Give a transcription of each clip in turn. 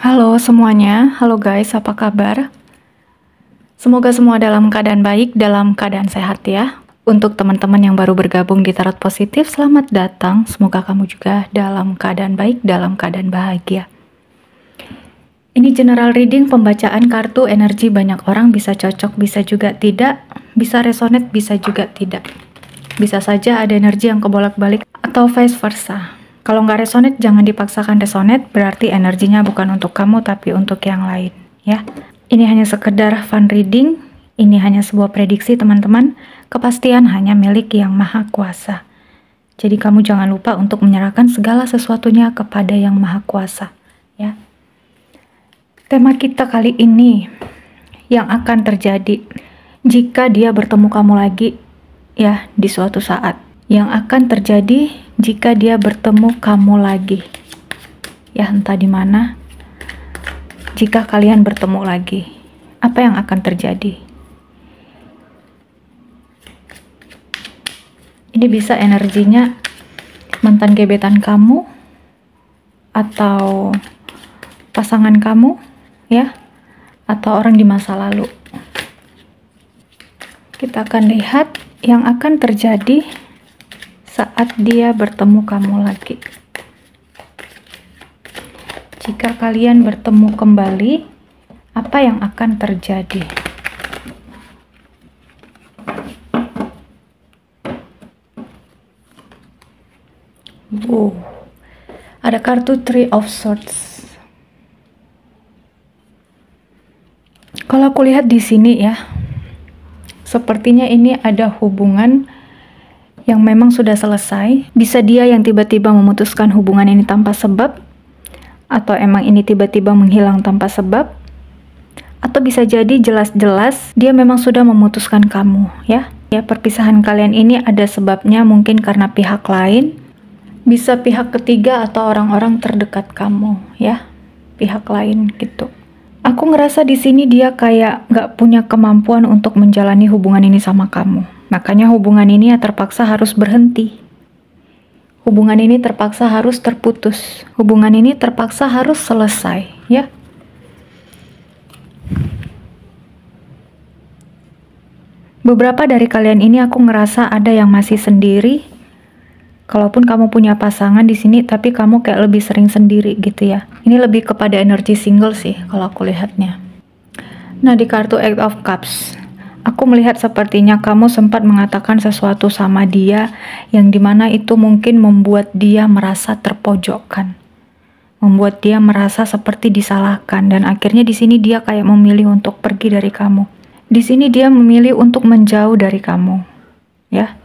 Halo semuanya, halo guys, apa kabar? Semoga semua dalam keadaan baik, dalam keadaan sehat ya. Untuk teman-teman yang baru bergabung di Tarot Positif, selamat datang. Semoga kamu juga dalam keadaan baik, dalam keadaan bahagia. Ini general reading pembacaan kartu energi banyak orang bisa cocok, bisa juga tidak, bisa resonate, bisa juga tidak. Bisa saja ada energi yang kebolak-balik atau vice versa. Kalau nggak resonate, jangan dipaksakan resonate, berarti energinya bukan untuk kamu tapi untuk yang lain, ya. Ini hanya sekedar fun reading, ini hanya sebuah prediksi teman-teman, kepastian hanya milik yang maha kuasa. Jadi kamu jangan lupa untuk menyerahkan segala sesuatunya kepada yang maha kuasa, ya. Tema kita kali ini yang akan terjadi jika dia bertemu kamu lagi ya di suatu saat. Yang akan terjadi jika dia bertemu kamu lagi. Ya entah di mana, jika kalian bertemu lagi, apa yang akan terjadi? Ini bisa energinya mantan gebetan kamu atau pasangan kamu, ya, atau orang di masa lalu. Kita akan lihat yang akan terjadi saat dia bertemu kamu lagi. Jika kalian bertemu kembali, apa yang akan terjadi? Wow, ada kartu Three of Swords. Kalau aku lihat di sini ya, sepertinya ini ada hubungan yang memang sudah selesai. Bisa dia yang tiba-tiba memutuskan hubungan ini tanpa sebab, atau emang ini tiba-tiba menghilang tanpa sebab? Atau bisa jadi jelas-jelas dia memang sudah memutuskan kamu ya? Ya perpisahan kalian ini ada sebabnya mungkin karena pihak lain. Bisa pihak ketiga atau orang-orang terdekat kamu ya? Pihak lain gitu. Aku ngerasa di sini dia kayak nggak punya kemampuan untuk menjalani hubungan ini sama kamu makanya hubungan ini ya terpaksa harus berhenti Hubungan ini terpaksa harus terputus. Hubungan ini terpaksa harus selesai, ya. Beberapa dari kalian ini aku ngerasa ada yang masih sendiri. Kalaupun kamu punya pasangan di sini, tapi kamu kayak lebih sering sendiri gitu ya. Ini lebih kepada energi single sih kalau aku lihatnya. Nah, di kartu Eight of Cups, Aku melihat sepertinya kamu sempat mengatakan sesuatu sama dia yang di mana itu mungkin membuat dia merasa terpojokkan. Membuat dia merasa seperti disalahkan dan akhirnya di sini dia kayak memilih untuk pergi dari kamu. Di sini dia memilih untuk menjauh dari kamu. Ya.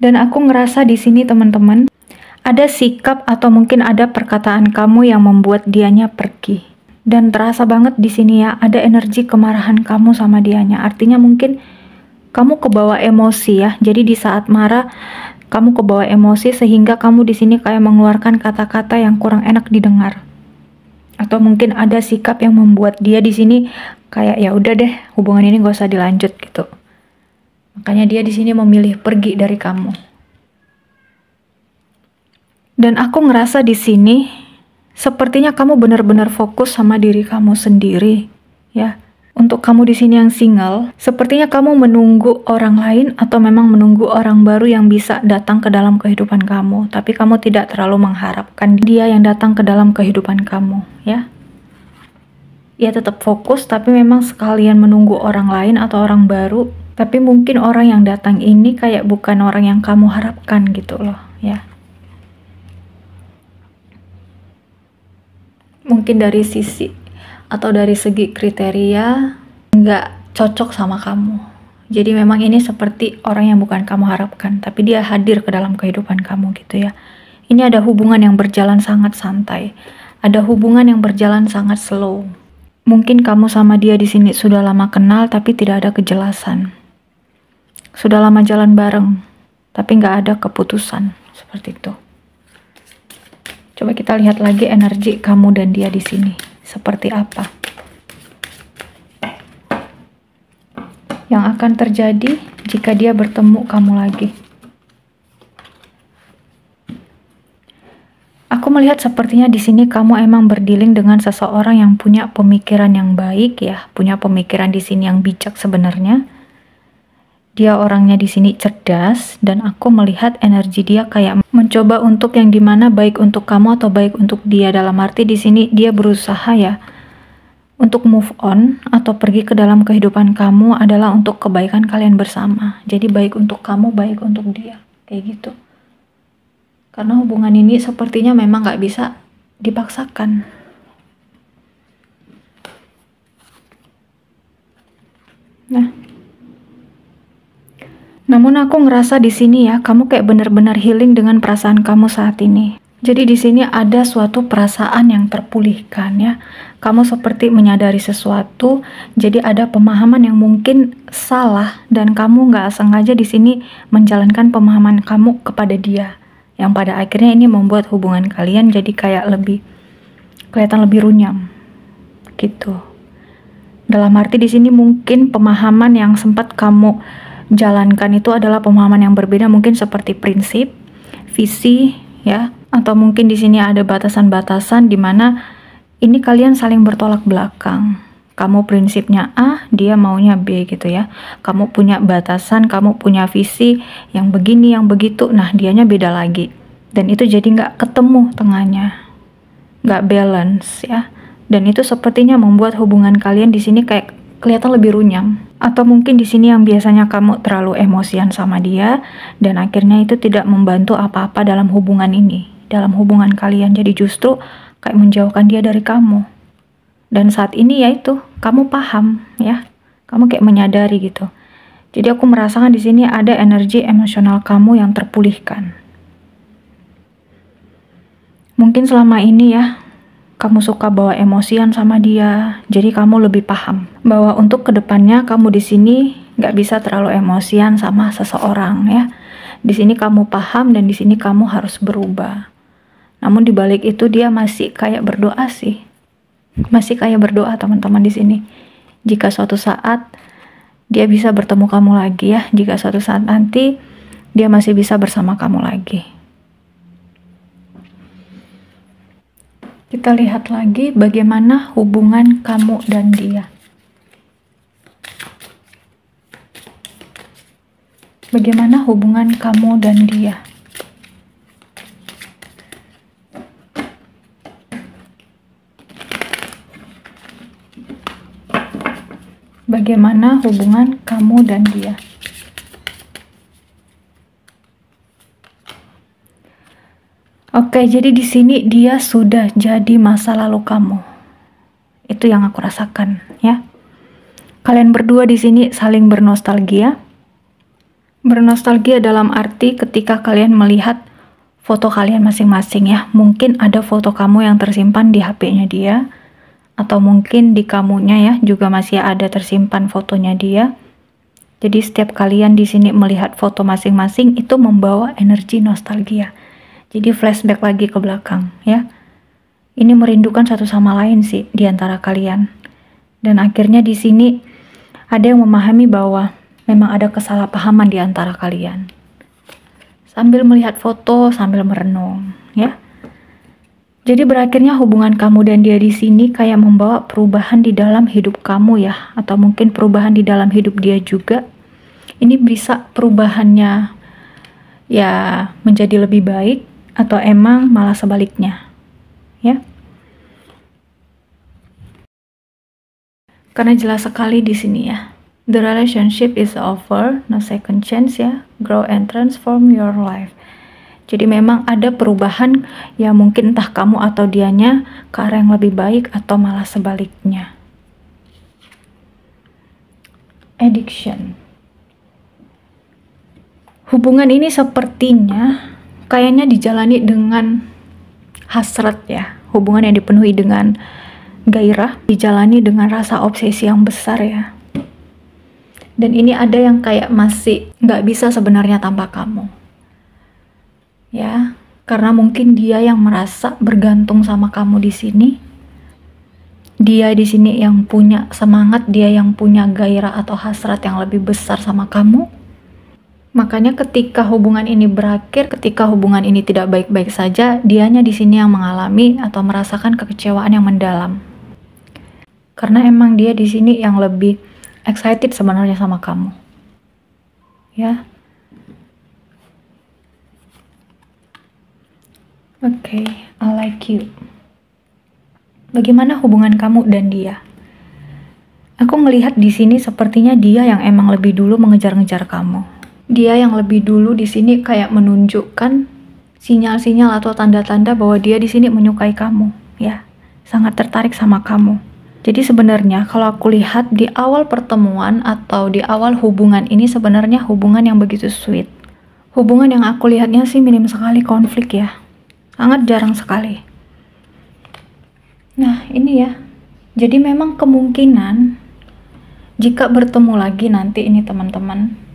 Dan aku ngerasa di sini teman-teman ada sikap atau mungkin ada perkataan kamu yang membuat dianya pergi dan terasa banget di sini ya ada energi kemarahan kamu sama dianya. Artinya mungkin kamu kebawa emosi ya. Jadi di saat marah kamu kebawa emosi sehingga kamu di sini kayak mengeluarkan kata-kata yang kurang enak didengar. Atau mungkin ada sikap yang membuat dia di sini kayak ya udah deh hubungan ini gak usah dilanjut gitu. Makanya dia di sini memilih pergi dari kamu. Dan aku ngerasa di sini Sepertinya kamu benar-benar fokus sama diri kamu sendiri, ya. Untuk kamu di sini yang single, sepertinya kamu menunggu orang lain atau memang menunggu orang baru yang bisa datang ke dalam kehidupan kamu, tapi kamu tidak terlalu mengharapkan dia yang datang ke dalam kehidupan kamu, ya. Ya tetap fokus, tapi memang sekalian menunggu orang lain atau orang baru, tapi mungkin orang yang datang ini kayak bukan orang yang kamu harapkan gitu loh, ya. Mungkin dari sisi atau dari segi kriteria nggak cocok sama kamu. Jadi memang ini seperti orang yang bukan kamu harapkan, tapi dia hadir ke dalam kehidupan kamu gitu ya. Ini ada hubungan yang berjalan sangat santai, ada hubungan yang berjalan sangat slow. Mungkin kamu sama dia di sini sudah lama kenal tapi tidak ada kejelasan. Sudah lama jalan bareng, tapi nggak ada keputusan seperti itu. Coba kita lihat lagi energi kamu dan dia di sini. Seperti apa? Yang akan terjadi jika dia bertemu kamu lagi. Aku melihat sepertinya di sini kamu emang berdiling dengan seseorang yang punya pemikiran yang baik ya, punya pemikiran di sini yang bijak sebenarnya. Dia orangnya di sini cerdas dan aku melihat energi dia kayak mencoba untuk yang di mana baik untuk kamu atau baik untuk dia dalam arti di sini dia berusaha ya untuk move on atau pergi ke dalam kehidupan kamu adalah untuk kebaikan kalian bersama. Jadi baik untuk kamu, baik untuk dia, kayak gitu. Karena hubungan ini sepertinya memang gak bisa dipaksakan. Nah, namun aku ngerasa di sini ya, kamu kayak benar-benar healing dengan perasaan kamu saat ini. Jadi di sini ada suatu perasaan yang terpulihkan ya. Kamu seperti menyadari sesuatu, jadi ada pemahaman yang mungkin salah dan kamu nggak sengaja di sini menjalankan pemahaman kamu kepada dia yang pada akhirnya ini membuat hubungan kalian jadi kayak lebih kelihatan lebih runyam gitu dalam arti di sini mungkin pemahaman yang sempat kamu jalankan itu adalah pemahaman yang berbeda mungkin seperti prinsip visi ya atau mungkin di sini ada batasan-batasan di mana ini kalian saling bertolak belakang kamu prinsipnya A, dia maunya B gitu ya. Kamu punya batasan, kamu punya visi yang begini, yang begitu. Nah, dianya beda lagi. Dan itu jadi nggak ketemu tengahnya. Nggak balance ya. Dan itu sepertinya membuat hubungan kalian di sini kayak kelihatan lebih runyam. Atau mungkin di sini yang biasanya kamu terlalu emosian sama dia dan akhirnya itu tidak membantu apa-apa dalam hubungan ini, dalam hubungan kalian. Jadi justru kayak menjauhkan dia dari kamu. Dan saat ini ya itu kamu paham ya. Kamu kayak menyadari gitu. Jadi aku merasakan di sini ada energi emosional kamu yang terpulihkan. Mungkin selama ini ya kamu suka bawa emosian sama dia jadi kamu lebih paham bahwa untuk ke depannya kamu di sini nggak bisa terlalu emosian sama seseorang ya di sini kamu paham dan di sini kamu harus berubah namun dibalik itu dia masih kayak berdoa sih masih kayak berdoa teman-teman di sini. Jika suatu saat dia bisa bertemu kamu lagi ya, jika suatu saat nanti dia masih bisa bersama kamu lagi. Kita lihat lagi bagaimana hubungan kamu dan dia. Bagaimana hubungan kamu dan dia? bagaimana hubungan kamu dan dia. Oke, jadi di sini dia sudah jadi masa lalu kamu. Itu yang aku rasakan, ya. Kalian berdua di sini saling bernostalgia. Bernostalgia dalam arti ketika kalian melihat foto kalian masing-masing ya. Mungkin ada foto kamu yang tersimpan di HP-nya dia atau mungkin di kamunya ya juga masih ada tersimpan fotonya dia. Jadi setiap kalian di sini melihat foto masing-masing itu membawa energi nostalgia. Jadi flashback lagi ke belakang ya. Ini merindukan satu sama lain sih di antara kalian. Dan akhirnya di sini ada yang memahami bahwa memang ada kesalahpahaman di antara kalian. Sambil melihat foto, sambil merenung, ya. Jadi berakhirnya hubungan kamu dan dia di sini kayak membawa perubahan di dalam hidup kamu ya, atau mungkin perubahan di dalam hidup dia juga. Ini bisa perubahannya ya menjadi lebih baik atau emang malah sebaliknya. Ya. Karena jelas sekali di sini ya. The relationship is over, no second chance ya. Grow and transform your life. Jadi memang ada perubahan ya mungkin entah kamu atau dianya ke arah yang lebih baik atau malah sebaliknya. Addiction. Hubungan ini sepertinya kayaknya dijalani dengan hasrat ya. Hubungan yang dipenuhi dengan gairah, dijalani dengan rasa obsesi yang besar ya. Dan ini ada yang kayak masih nggak bisa sebenarnya tanpa kamu ya karena mungkin dia yang merasa bergantung sama kamu di sini dia di sini yang punya semangat dia yang punya gairah atau hasrat yang lebih besar sama kamu Makanya ketika hubungan ini berakhir, ketika hubungan ini tidak baik-baik saja, dianya di sini yang mengalami atau merasakan kekecewaan yang mendalam. Karena emang dia di sini yang lebih excited sebenarnya sama kamu. Ya. Oke, okay, I like you. Bagaimana hubungan kamu dan dia? Aku melihat di sini sepertinya dia yang emang lebih dulu mengejar-ngejar kamu dia yang lebih dulu di sini kayak menunjukkan sinyal-sinyal atau tanda-tanda bahwa dia di sini menyukai kamu, ya. Sangat tertarik sama kamu. Jadi sebenarnya kalau aku lihat di awal pertemuan atau di awal hubungan ini sebenarnya hubungan yang begitu sweet. Hubungan yang aku lihatnya sih minim sekali konflik ya. Sangat jarang sekali. Nah, ini ya. Jadi memang kemungkinan jika bertemu lagi nanti ini teman-teman,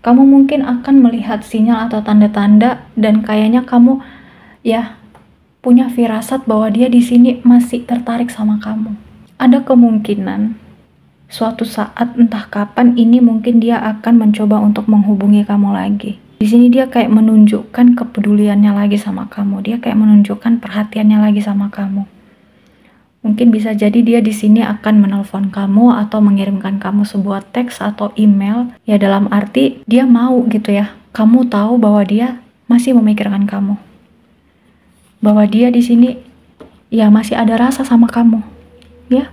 kamu mungkin akan melihat sinyal atau tanda-tanda dan kayaknya kamu ya punya firasat bahwa dia di sini masih tertarik sama kamu. Ada kemungkinan suatu saat entah kapan ini mungkin dia akan mencoba untuk menghubungi kamu lagi. Di sini dia kayak menunjukkan kepeduliannya lagi sama kamu. Dia kayak menunjukkan perhatiannya lagi sama kamu. Mungkin bisa jadi dia di sini akan menelpon kamu atau mengirimkan kamu sebuah teks atau email ya dalam arti dia mau gitu ya. Kamu tahu bahwa dia masih memikirkan kamu. Bahwa dia di sini ya masih ada rasa sama kamu. Ya.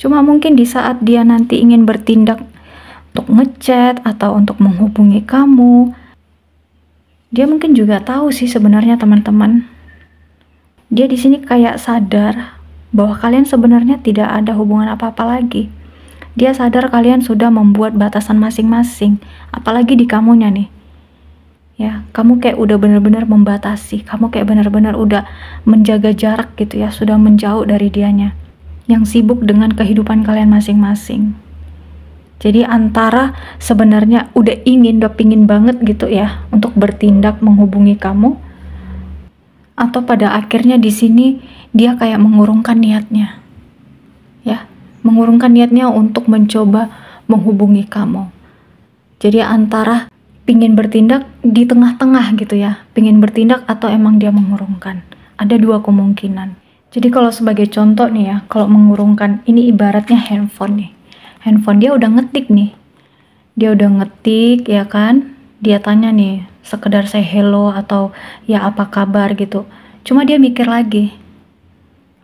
Cuma mungkin di saat dia nanti ingin bertindak untuk ngechat atau untuk menghubungi kamu, dia mungkin juga tahu sih sebenarnya teman-teman dia di sini kayak sadar bahwa kalian sebenarnya tidak ada hubungan apa-apa lagi. Dia sadar kalian sudah membuat batasan masing-masing, apalagi di kamunya nih. Ya, kamu kayak udah bener-bener membatasi, kamu kayak bener-bener udah menjaga jarak gitu ya, sudah menjauh dari dianya. Yang sibuk dengan kehidupan kalian masing-masing. Jadi antara sebenarnya udah ingin, udah pingin banget gitu ya untuk bertindak menghubungi kamu, atau pada akhirnya di sini dia kayak mengurungkan niatnya. Ya mengurungkan niatnya untuk mencoba menghubungi kamu. Jadi antara pingin bertindak di tengah-tengah gitu ya. Pingin bertindak atau emang dia mengurungkan. Ada dua kemungkinan. Jadi kalau sebagai contoh nih ya kalau mengurungkan ini ibaratnya handphone nih. Handphone dia udah ngetik nih. Dia udah ngetik ya kan? Dia tanya nih sekedar say hello atau ya apa kabar? gitu. Cuma dia mikir lagi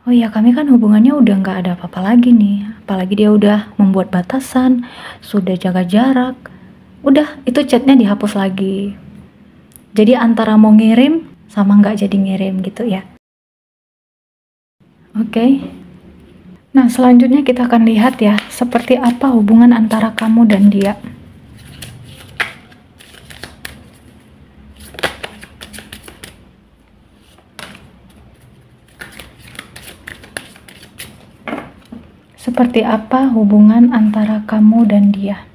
oh ya kami kan hubungannya udah nggak ada apa-apa lagi nih. Apalagi dia udah membuat batasan sudah jaga jarak. Udah itu chatnya dihapus lagi. Jadi antara mau ngirim sama nggak jadi ngirim gitu ya. Oke. Okay. nah selanjutnya kita akan lihat ya seperti apa hubungan antara kamu dan dia Seperti apa hubungan antara kamu dan dia?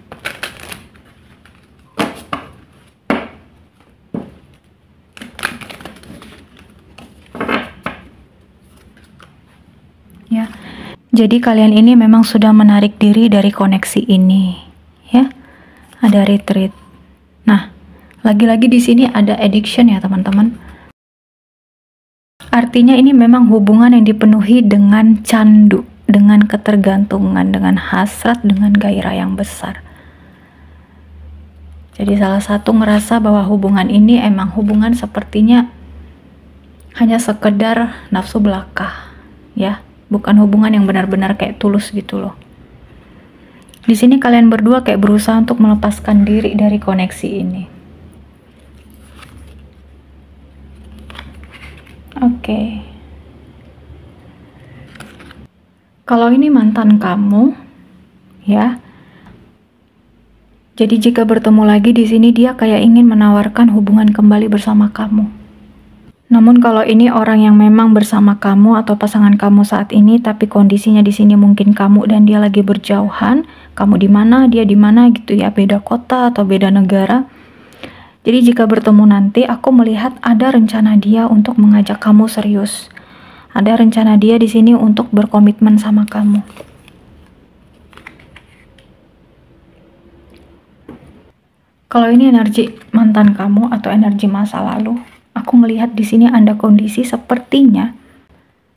Ya. Jadi kalian ini memang sudah menarik diri dari koneksi ini, ya. Ada retreat. Nah, lagi-lagi di sini ada addiction ya, teman-teman. Artinya ini memang hubungan yang dipenuhi dengan candu dengan ketergantungan, dengan hasrat, dengan gairah yang besar. Jadi salah satu ngerasa bahwa hubungan ini emang hubungan sepertinya hanya sekedar nafsu belaka, ya, bukan hubungan yang benar-benar kayak tulus gitu loh. Di sini kalian berdua kayak berusaha untuk melepaskan diri dari koneksi ini. Oke. Okay. Kalau ini mantan kamu, ya. Jadi jika bertemu lagi di sini dia kayak ingin menawarkan hubungan kembali bersama kamu. Namun kalau ini orang yang memang bersama kamu atau pasangan kamu saat ini tapi kondisinya di sini mungkin kamu dan dia lagi berjauhan, kamu di mana, dia di mana gitu ya, beda kota atau beda negara. Jadi jika bertemu nanti aku melihat ada rencana dia untuk mengajak kamu serius ada rencana dia di sini untuk berkomitmen sama kamu. Kalau ini energi mantan kamu atau energi masa lalu, aku melihat di sini Anda kondisi sepertinya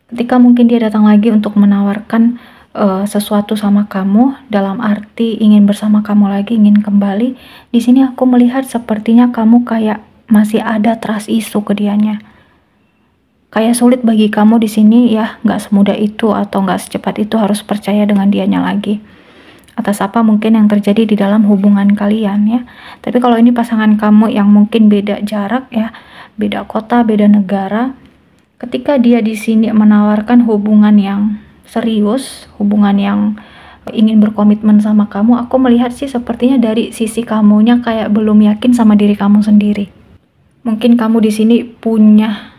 ketika mungkin dia datang lagi untuk menawarkan uh, sesuatu sama kamu dalam arti ingin bersama kamu lagi, ingin kembali. Di sini aku melihat sepertinya kamu kayak masih ada trust isu ke dianya. Kayak sulit bagi kamu di sini ya, nggak semudah itu atau nggak secepat itu harus percaya dengan dianya lagi atas apa mungkin yang terjadi di dalam hubungan kalian ya. Tapi kalau ini pasangan kamu yang mungkin beda jarak ya, beda kota, beda negara, ketika dia di sini menawarkan hubungan yang serius, hubungan yang ingin berkomitmen sama kamu, aku melihat sih sepertinya dari sisi kamunya kayak belum yakin sama diri kamu sendiri. Mungkin kamu di sini punya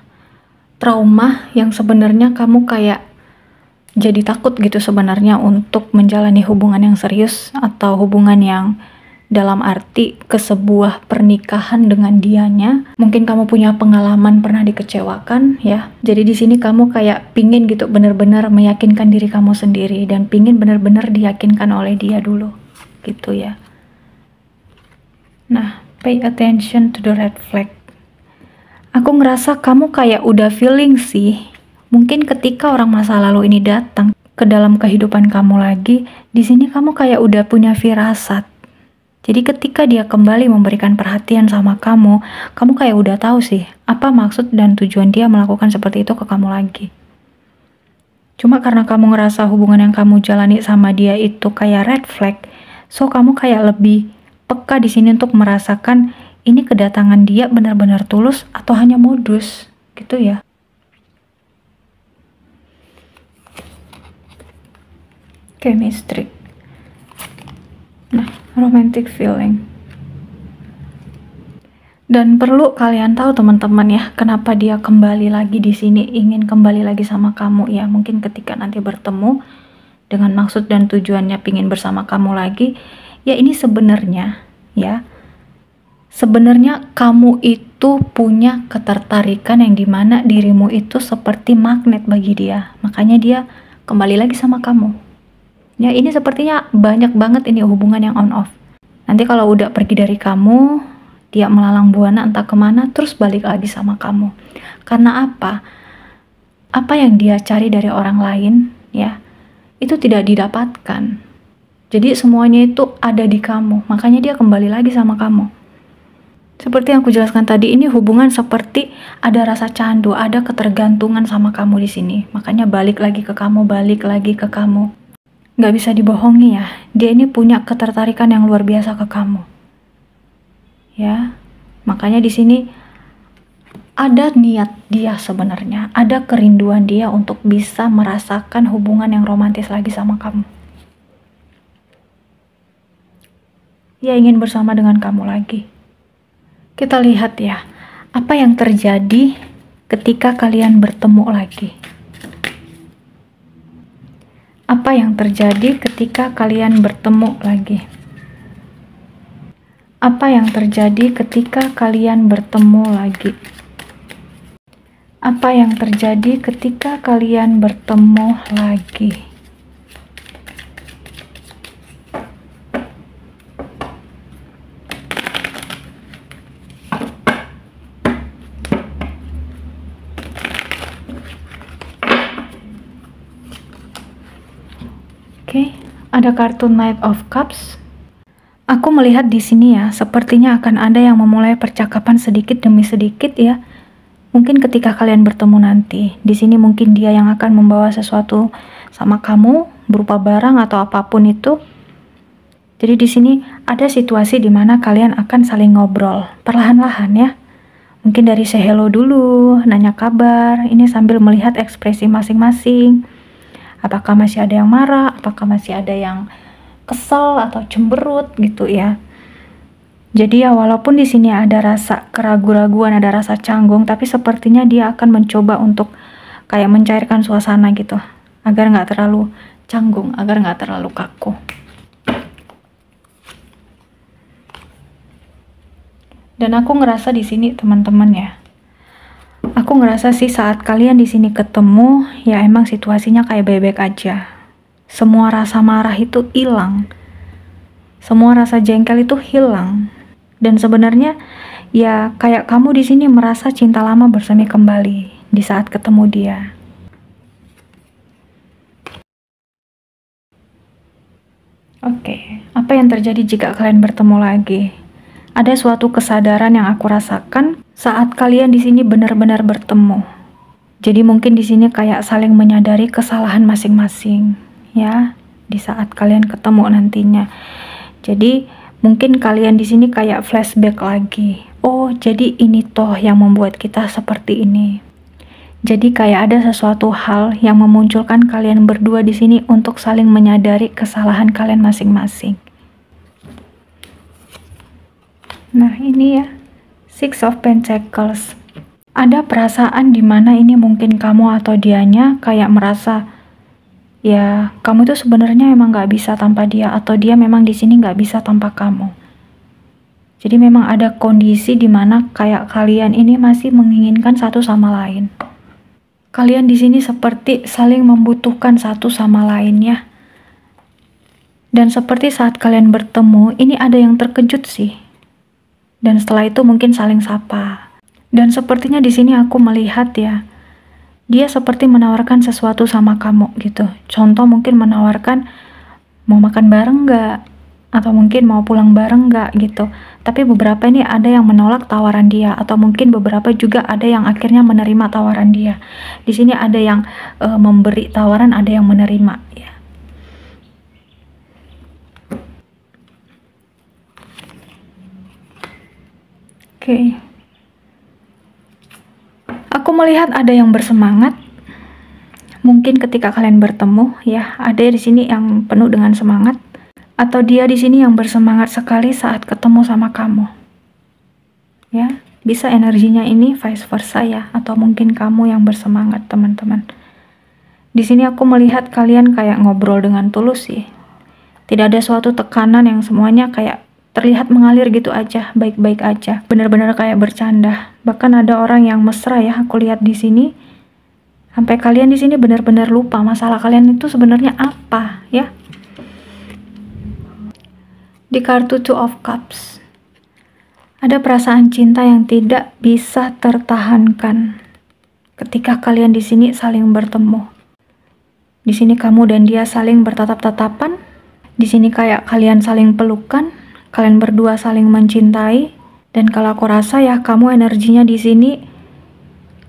trauma yang sebenarnya kamu kayak jadi takut gitu sebenarnya untuk menjalani hubungan yang serius atau hubungan yang dalam arti ke sebuah pernikahan dengan dianya. Mungkin kamu punya pengalaman pernah dikecewakan ya. Jadi di sini kamu kayak pingin gitu bener-bener meyakinkan diri kamu sendiri dan pingin bener-bener diyakinkan oleh dia dulu gitu ya. Nah, pay attention to the red flag. Aku ngerasa kamu kayak udah feeling sih Mungkin ketika orang masa lalu ini datang ke dalam kehidupan kamu lagi, di sini kamu kayak udah punya firasat. Jadi ketika dia kembali memberikan perhatian sama kamu, kamu kayak udah tahu sih apa maksud dan tujuan dia melakukan seperti itu ke kamu lagi. Cuma karena kamu ngerasa hubungan yang kamu jalani sama dia itu kayak red flag, so kamu kayak lebih peka di sini untuk merasakan ini kedatangan dia benar-benar tulus atau hanya modus gitu ya. chemistry. Nah, romantic feeling. Dan perlu kalian tahu teman-teman ya, kenapa dia kembali lagi di sini ingin kembali lagi sama kamu ya. Mungkin ketika nanti bertemu dengan maksud dan tujuannya pingin bersama kamu lagi, ya ini sebenarnya ya. Sebenarnya kamu itu punya ketertarikan yang di mana dirimu itu seperti magnet bagi dia. Makanya dia kembali lagi sama kamu Ya ini sepertinya banyak banget ini hubungan yang on off. Nanti kalau udah pergi dari kamu, dia melalang buana entah ke mana, terus balik lagi sama kamu. Karena apa? Apa yang dia cari dari orang lain, ya, itu tidak didapatkan. Jadi semuanya itu ada di kamu, makanya dia kembali lagi sama kamu. Seperti yang aku jelaskan tadi, ini hubungan seperti ada rasa candu, ada ketergantungan sama kamu di sini. Makanya balik lagi ke kamu, balik lagi ke kamu nggak bisa dibohongi ya, dia ini punya ketertarikan yang luar biasa ke kamu. Ya, makanya di sini ada niat dia sebenarnya, ada kerinduan dia untuk bisa merasakan hubungan yang romantis lagi sama kamu. Dia ingin bersama dengan kamu lagi. Kita lihat ya, apa yang terjadi ketika kalian bertemu lagi. Apa yang terjadi ketika kalian bertemu lagi? Apa yang terjadi ketika kalian bertemu lagi? Apa yang terjadi ketika kalian bertemu lagi? Ada kartu Knight of Cups. Aku melihat di sini ya, sepertinya akan ada yang memulai percakapan sedikit demi sedikit ya. Mungkin ketika kalian bertemu nanti, di sini mungkin dia yang akan membawa sesuatu sama kamu berupa barang atau apa pun itu. Jadi di sini ada situasi di mana kalian akan saling ngobrol perlahan-lahan ya. Mungkin dari say hello dulu, nanya kabar, ini sambil melihat ekspresi masing-masing apakah masih ada yang marah? Apakah masih ada yang kesel atau cemberut gitu ya? Jadi ya walaupun di sini ada rasa keraguan-raguan ada rasa canggung tapi sepertinya dia akan mencoba untuk kayak mencairkan suasana gitu agar nggak terlalu canggung agar nggak terlalu kaku. Dan aku ngerasa di sini teman-teman ya Aku ngerasa sih saat kalian di sini ketemu, ya emang situasinya kayak bebek aja. Semua rasa marah itu hilang. Semua rasa jengkel itu hilang. Dan sebenarnya ya kayak kamu di sini merasa cinta lama bersemi kembali di saat ketemu dia. Oke, okay. apa yang terjadi jika kalian bertemu lagi? Ada suatu kesadaran yang aku rasakan saat kalian di sini benar-benar bertemu. Jadi mungkin di sini kayak saling menyadari kesalahan masing-masing, ya, di saat kalian ketemu nantinya. Jadi mungkin kalian di sini kayak flashback lagi. Oh, jadi ini toh yang membuat kita seperti ini. Jadi kayak ada sesuatu hal yang memunculkan kalian berdua di sini untuk saling menyadari kesalahan kalian masing-masing. Nah, ini ya. Six of Pentacles. Ada perasaan di mana ini mungkin kamu atau dianya kayak merasa ya kamu tuh sebenarnya emang nggak bisa tanpa dia atau dia memang di sini nggak bisa tanpa kamu. Jadi memang ada kondisi di mana kayak kalian ini masih menginginkan satu sama lain. Kalian di sini seperti saling membutuhkan satu sama lainnya. Dan seperti saat kalian bertemu, ini ada yang terkejut sih. Dan setelah itu mungkin saling sapa. Dan sepertinya di sini aku melihat ya, dia seperti menawarkan sesuatu sama kamu gitu. Contoh mungkin menawarkan mau makan bareng nggak? Atau mungkin mau pulang bareng nggak gitu tapi beberapa ini ada yang menolak tawaran dia atau mungkin beberapa juga ada yang akhirnya menerima tawaran dia. Di sini ada yang uh, memberi tawaran, ada yang menerima ya. Oke. Okay. Aku melihat ada yang bersemangat. Mungkin ketika kalian bertemu ya, ada di sini yang penuh dengan semangat atau dia di sini yang bersemangat sekali saat ketemu sama kamu. Ya, bisa energinya ini vice versa ya, atau mungkin kamu yang bersemangat, teman-teman. Di sini aku melihat kalian kayak ngobrol dengan tulus sih. Tidak ada suatu tekanan yang semuanya kayak terlihat mengalir gitu aja, baik-baik aja. Benar-benar kayak bercanda. Bahkan ada orang yang mesra ya, aku lihat di sini. Sampai kalian di sini benar-benar lupa masalah kalian itu sebenarnya apa, ya di kartu Two of Cups. Ada perasaan cinta yang tidak bisa tertahankan ketika kalian di sini saling bertemu. Di sini kamu dan dia saling bertatap-tatapan. Di sini kayak kalian saling pelukan, kalian berdua saling mencintai. Dan kalau aku rasa ya kamu energinya di sini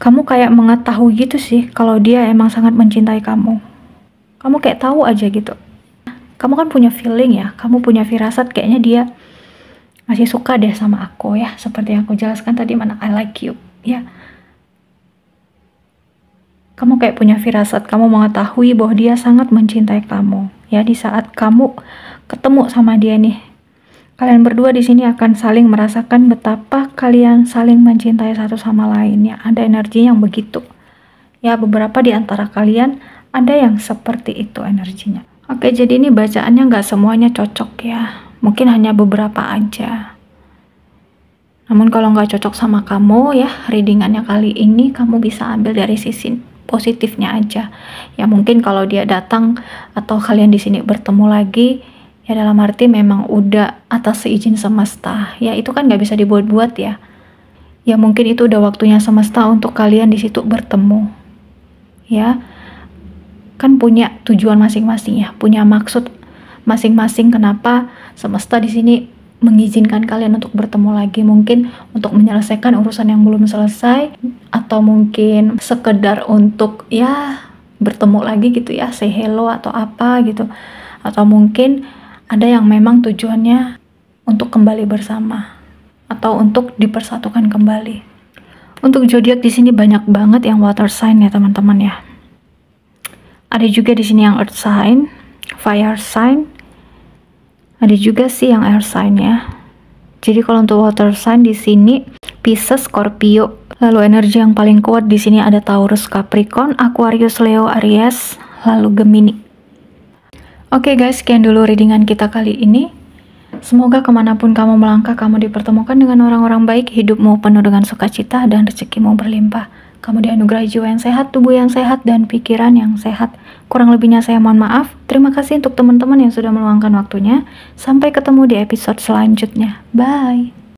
kamu kayak mengetahui gitu sih kalau dia emang sangat mencintai kamu. Kamu kayak tahu aja gitu kamu kan punya feeling ya, kamu punya firasat kayaknya dia masih suka deh sama aku ya, seperti yang aku jelaskan tadi mana I like you ya. Kamu kayak punya firasat, kamu mengetahui bahwa dia sangat mencintai kamu ya di saat kamu ketemu sama dia nih. Kalian berdua di sini akan saling merasakan betapa kalian saling mencintai satu sama lain ya. Ada energi yang begitu. Ya, beberapa di antara kalian ada yang seperti itu energinya. Oke, jadi ini bacaannya nggak semuanya cocok ya. Mungkin hanya beberapa aja. Namun kalau nggak cocok sama kamu ya, readingannya kali ini kamu bisa ambil dari sisi positifnya aja. Ya mungkin kalau dia datang atau kalian di sini bertemu lagi, ya dalam arti memang udah atas seizin semesta. Ya itu kan nggak bisa dibuat-buat ya. Ya mungkin itu udah waktunya semesta untuk kalian di situ bertemu. Ya, kan punya tujuan masing-masing ya, punya maksud masing-masing kenapa semesta di sini mengizinkan kalian untuk bertemu lagi mungkin untuk menyelesaikan urusan yang belum selesai atau mungkin sekedar untuk ya bertemu lagi gitu ya say hello atau apa gitu atau mungkin ada yang memang tujuannya untuk kembali bersama atau untuk dipersatukan kembali untuk zodiak di sini banyak banget yang water sign ya teman-teman ya ada juga di sini yang earth sign, fire sign. Ada juga sih yang air sign ya. Jadi kalau untuk water sign di sini Pisces, Scorpio. Lalu energi yang paling kuat di sini ada Taurus, Capricorn, Aquarius, Leo, Aries, lalu Gemini. Oke okay guys, sekian dulu readingan kita kali ini. Semoga ke mana pun kamu melangkah, kamu dipertemukan dengan orang-orang baik, hidupmu penuh dengan sukacita, dan rezekimu berlimpah. Kamu dianugerahi jiwa yang sehat, tubuh yang sehat, dan pikiran yang sehat. Kurang lebihnya saya mohon maaf. Terima kasih untuk teman-teman yang sudah meluangkan waktunya. Sampai ketemu di episode selanjutnya. Bye.